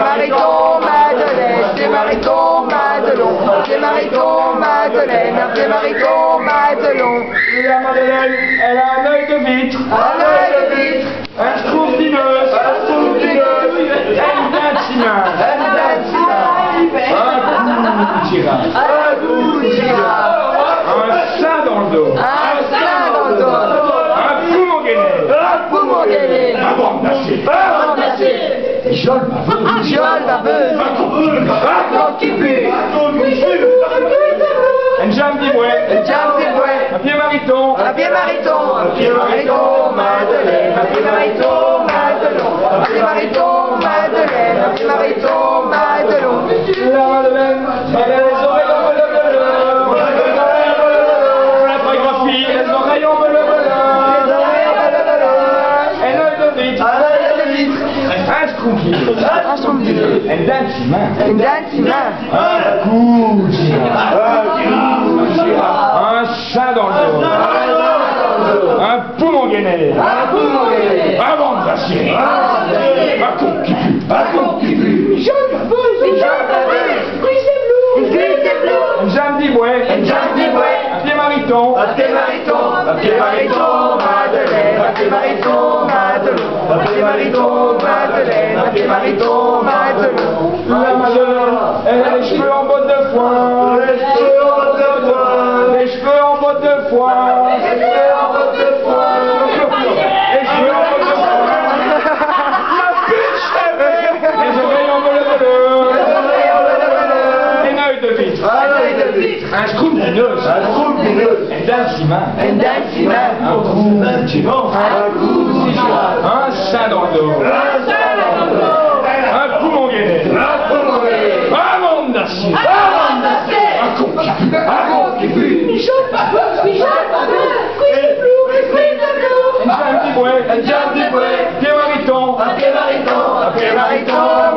mariton, Madeleine, c'est mariton, Madelon, c'est mariton, Madeleine, c'est mariton, Madelon. La Madeleine, elle a un œil de vitre. Un œil de vitre, Un schtroumpf dineuse. un schtroumpf dineuse, Un dancina. un dancina, Un coup girafe. un coup de girafe, Un sein dans le dos. un sein dans le dos, Un poumon gainé. un poumon gainé, Un bande d'acier. un vent glacé, Jol baveuse. Qui pue, jambe d'ibouet. Un pied mariton. un pied mariton, un pied mariton, Madeleine, un pied mariton, Madelon, un pied mariton, Un schtroumpf. Un sein dans le dos. Un poumon gainé. un poumon gainé, Un ventre. Un con qui pue. Un con qui pue. bleu, Un jambe d'ibouet. une jambe d'ébouet, Un pied mariton. un pied mariton, un pied mariton, Madeleine, un pied mariton, Madelon, un pied mariton, Madeleine, un pied mariton, Madelon. La Madeleine, elle a les cheveux en botte de foin. Les cheveux en botte de foin. Les cheveux en botte de foin. Les cheveux en botte de foin. La bitch Les oreilles en bleu bleu. Un œil de vitre. Un œil de vitre, Un schtroumpf dineuse. un schtroumpf dineuse, Un une Un coup. un coup de girafe, Un sein dans le dos. un chante pas peu, il chante pas peu. Quid blue, quid de blue. Un petit bouet, un petit bouet. Des maritons, un petit mariton, un petit mariton.